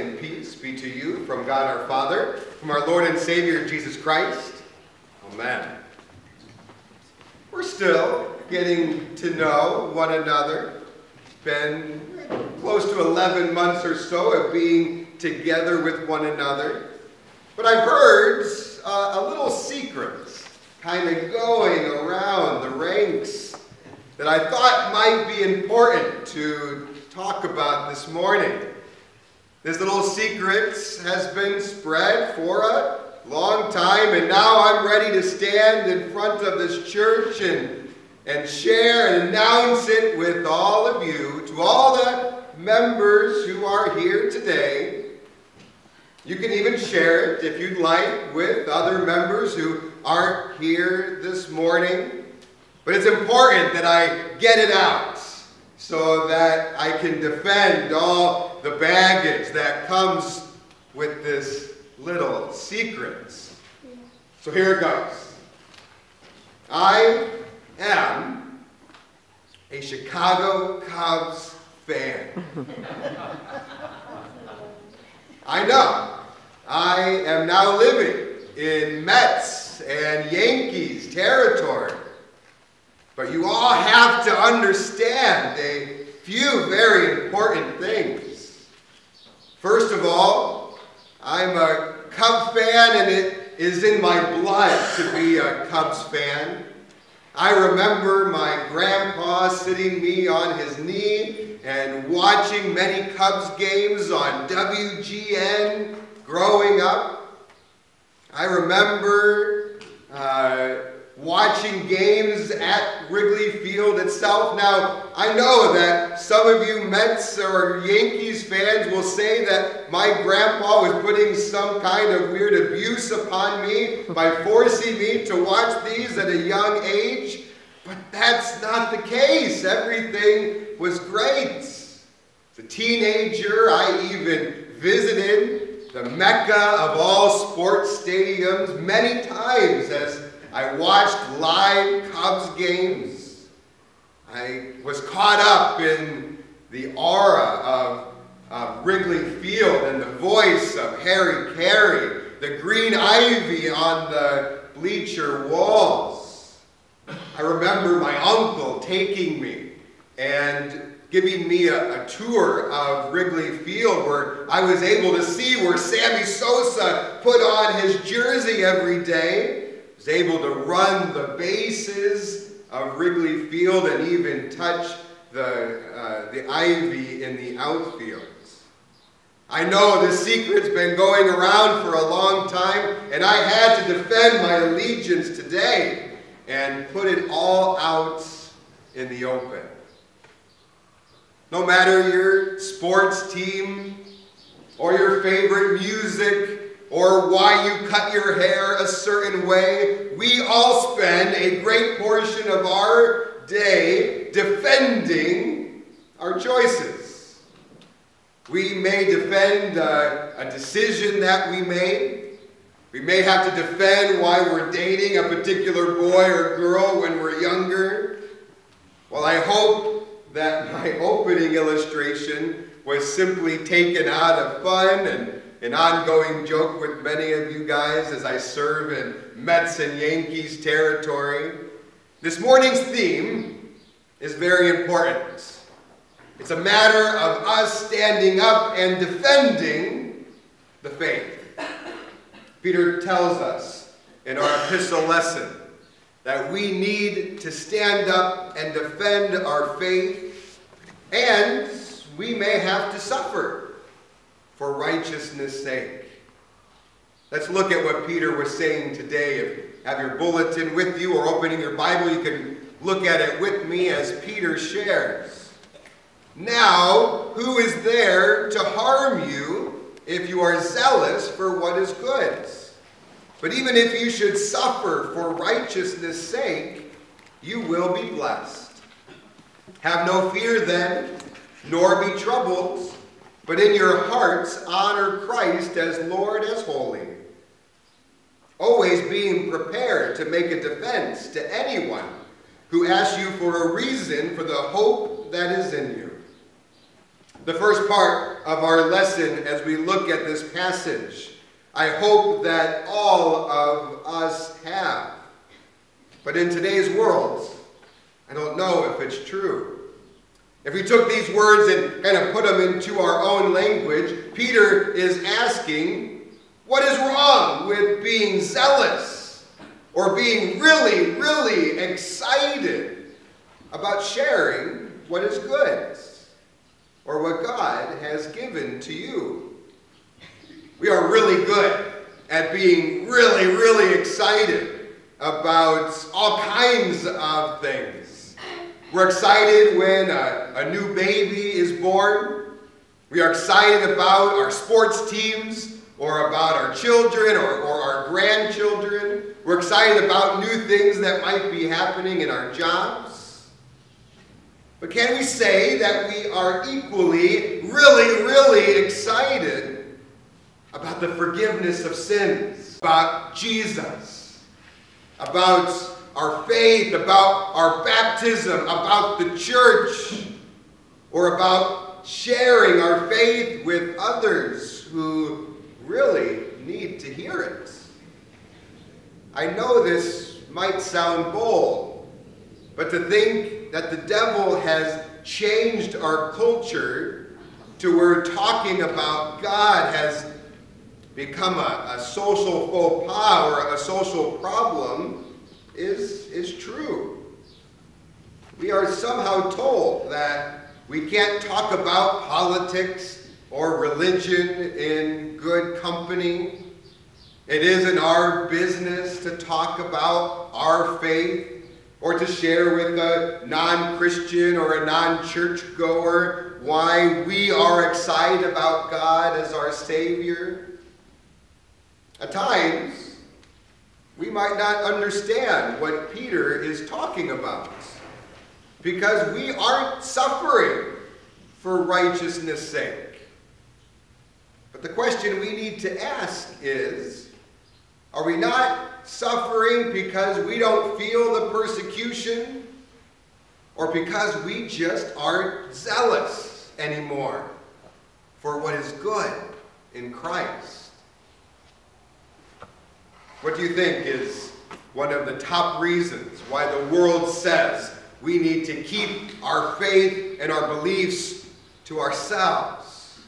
and peace be to you from God our Father, from our Lord and Savior Jesus Christ. Amen. We're still getting to know one another. Been close to 11 months or so of being together with one another. But I've heard uh, a little secret kind of going around the ranks that I thought might be important to talk about this morning. This little secret has been spread for a long time, and now I'm ready to stand in front of this church and, and share and announce it with all of you, to all the members who are here today. You can even share it, if you'd like, with other members who aren't here this morning. But it's important that I get it out so that I can defend all the baggage that comes with this little secrets. So here it goes. I am a Chicago Cubs fan. I know. I am now living in Mets and Yankees territory. But you all have to understand a few very important things. First of all, I'm a Cub fan and it is in my blood to be a Cubs fan. I remember my grandpa sitting me on his knee and watching many Cubs games on WGN growing up. I remember watching games at Wrigley Field itself. Now, I know that some of you Mets or Yankees fans will say that my grandpa was putting some kind of weird abuse upon me by forcing me to watch these at a young age, but that's not the case. Everything was great. As a teenager, I even visited the mecca of all sports stadiums many times as I watched live Cubs games. I was caught up in the aura of, of Wrigley Field and the voice of Harry Caray, the green ivy on the bleacher walls. I remember my uncle taking me and giving me a, a, tour of Wrigley Field where I was able to see where Sammy Sosa put on his jersey every day was able to run the bases of Wrigley Field and even touch the, uh, the ivy in the outfields. I know the secret's been going around for a long time, and I had to defend my allegiance today and put it all out in the open. No matter your sports team or your favorite music or why you cut your hair a certain way. We all spend a great portion of our day defending our choices. We may defend a, a decision that we made. We may have to defend why we're dating a particular boy or girl when we're younger. Well, I hope that my opening illustration was simply taken out of fun and an ongoing joke with many of you guys as I serve in Mets and Yankees territory. This morning's theme is very important. It's a matter of us standing up and defending the faith. Peter tells us in our epistle lesson that we need to stand up and defend our faith, and we may have to suffer for righteousness' sake. Let's look at what Peter was saying today. If you have your bulletin with you or opening your Bible, you can look at it with me as Peter shares. Now, who is there to harm you if you are zealous for what is good? But even if you should suffer for righteousness' sake, you will be blessed. Have no fear then, nor be troubled but in your hearts honor Christ as Lord as holy. Always being prepared to make a defense to anyone who asks you for a reason for the hope that is in you. the first part of our lesson as we look at this passage. I hope that all of us have. But in today's world, I don't know if it's true. If we took these words and kind of put them into our own language, Peter is asking, what is wrong with being zealous or being really, really excited about sharing what is good? or what God has given to you. We are really good at being really, really excited about all kinds of things. We're excited when a, a new baby is born. We are excited about our sports teams or about our children or, or our grandchildren. We're excited about new things that might be happening in our jobs. But can we say that we are equally, really, really excited about the forgiveness of sins, about Jesus, about our faith, about our baptism, about the church, or about sharing our faith with others who really need to hear it? I know this might sound bold, but to think that the devil has changed our culture to where talking about God has become a, a social faux pas or a social problem is, is true. We are somehow told that we can't talk about politics or religion in good company. It isn't our business to talk about our faith or to share with a non-Christian or a non-church goer why we are excited about God as our Savior. At times, we might not understand what Peter is talking about because we aren't suffering for righteousness' sake. But the question we need to ask is, are we not suffering because we don't feel the persecution or because we just aren't zealous anymore for what is good in Christ? What do you think is one of the top reasons why the world says we need to keep our faith and our beliefs to ourselves?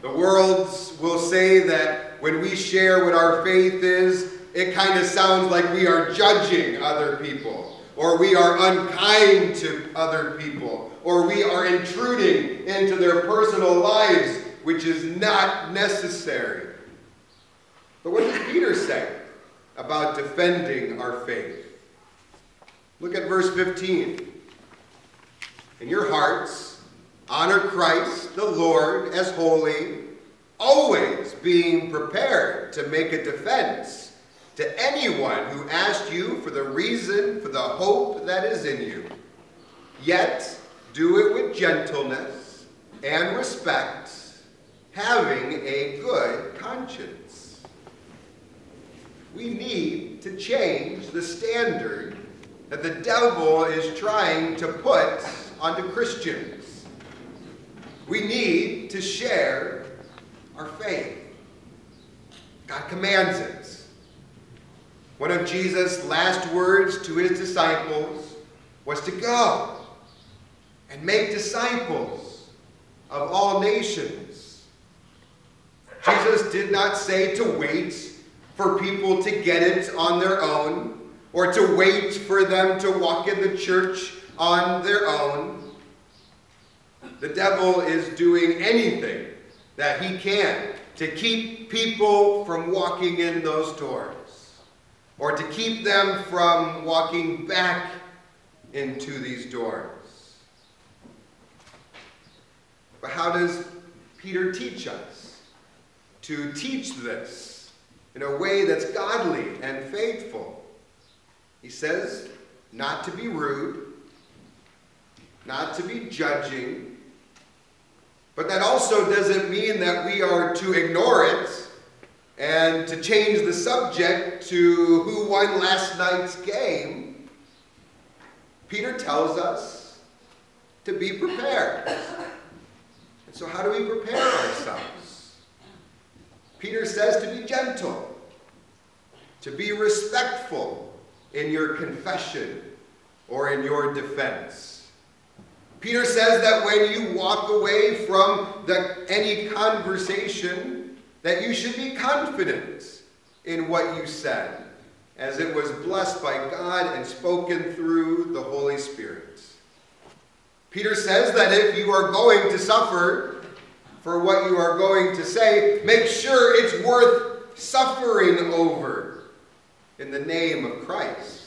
The world will say that when we share what our faith is, it kind of sounds like we are judging other people, or we are unkind to other people, or we are intruding into their personal lives, which is not necessary. But what does Peter say about defending our faith? Look at verse 15. In your hearts, honor Christ, the Lord, as holy, always being prepared to make a defense to anyone who asked you for the reason for the hope that is in you. Yet do it with gentleness and respect, having a good conscience. We need to change the standard that the devil is trying to put onto Christians. We need to share our faith. God commands it. One of Jesus' last words to his disciples was to go and make disciples of all nations. Jesus did not say to wait for people to get it on their own or to wait for them to walk in the church on their own. The devil is doing anything that he can to keep people from walking in those doors or to keep them from walking back into these doors. But how does Peter teach us to teach this in a way that's godly and faithful? He says not to be rude, not to be judging, but that also doesn't mean that we are to ignore it and to change the subject to who won last night's game, Peter tells us to be prepared. And so, how do we prepare ourselves? Peter says to be gentle, to be respectful in your confession or in your defense. Peter says that when you walk away from the, any conversation, that you should be confident in what you said, as it was blessed by God and spoken through the Holy Spirit. Peter says that if you are going to suffer for what you are going to say, make sure it's worth suffering over in the name of Christ.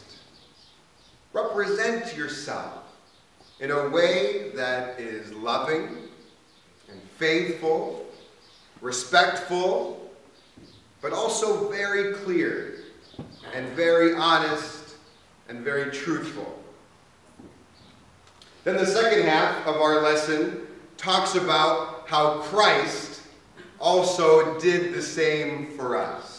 Represent yourself in a way that is loving and faithful, respectful, but also very clear and very honest and very truthful. Then the second half of our lesson talks about how Christ also did the same for us.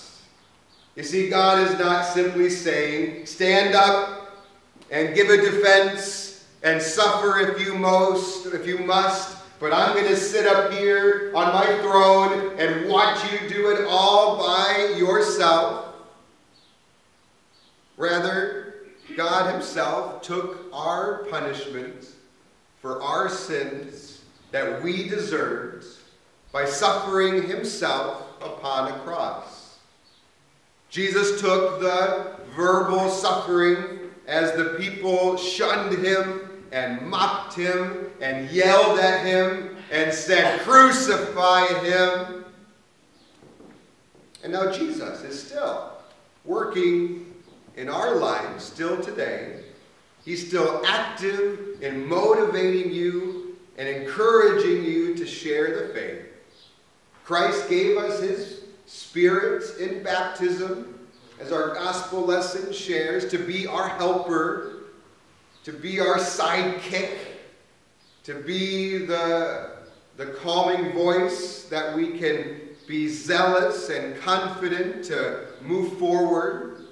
You see, God is not simply saying, stand up and give a defense and suffer if you most, if you must, but I'm going to sit up here on my throne and watch you do it all by yourself. Rather, God himself took our punishment for our sins that we deserved by suffering himself upon a cross. Jesus took the verbal suffering as the people shunned him and mocked him and yelled at him and said, Crucify him. And now Jesus is still working in our lives, still today, He's still active in motivating you and encouraging you to share the faith. Christ gave us his spirit in baptism, as our gospel lesson shares, to be our helper, to be our sidekick, to be the, the calming voice that we can be zealous and confident to move forward.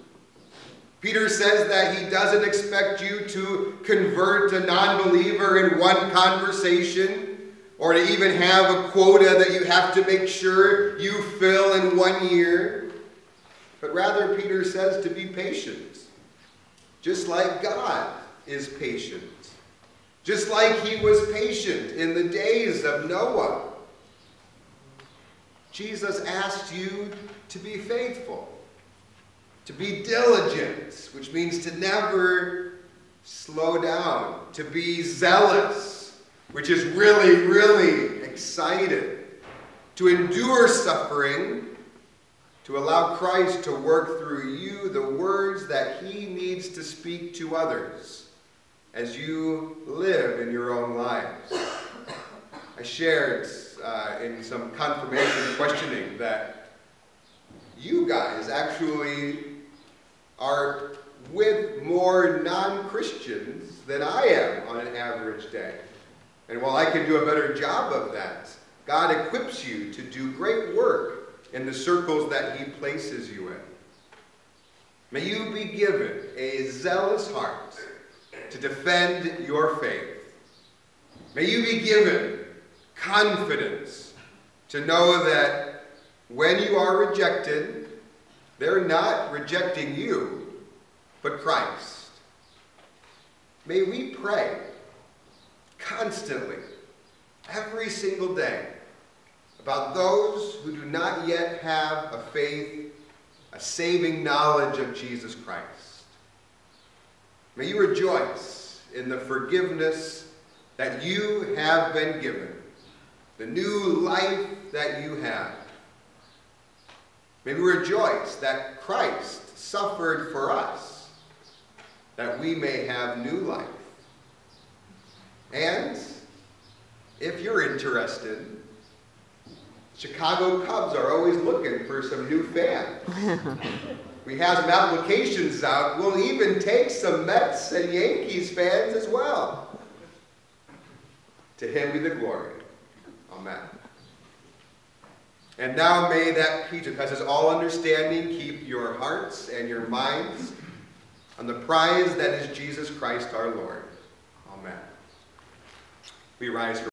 Peter says that he doesn't expect you to convert a non believer in one conversation or to even have a quota that you have to make sure you fill in one year. But rather, Peter says to be patient, just like God is patient, just like he was patient in the days of Noah. Jesus asked you to be faithful to be diligent, which means to never slow down, to be zealous, which is really, really excited, to endure suffering, to allow Christ to work through you the words that he needs to speak to others as you live in your own lives. I shared uh, in some confirmation questioning that you guys actually are with more non-Christians than I am on an average day. And while I can do a better job of that, God equips you to do great work in the circles that he places you in. May you be given a zealous heart to defend your faith. May you be given confidence to know that when you are rejected, they're not rejecting you, but Christ. May we pray constantly, every single day, about those who do not yet have a faith, a saving knowledge of Jesus Christ. May you rejoice in the forgiveness that you have been given, the new life that you have. May we rejoice that Christ suffered for us, that we may have new life. And if you're interested, Chicago Cubs are always looking for some new fans. we have some applications out. We'll even take some Mets and Yankees fans as well. To him be the glory. Amen. And now may that peace, which passes all understanding, keep your hearts and your minds on the prize that is Jesus Christ our Lord. We rise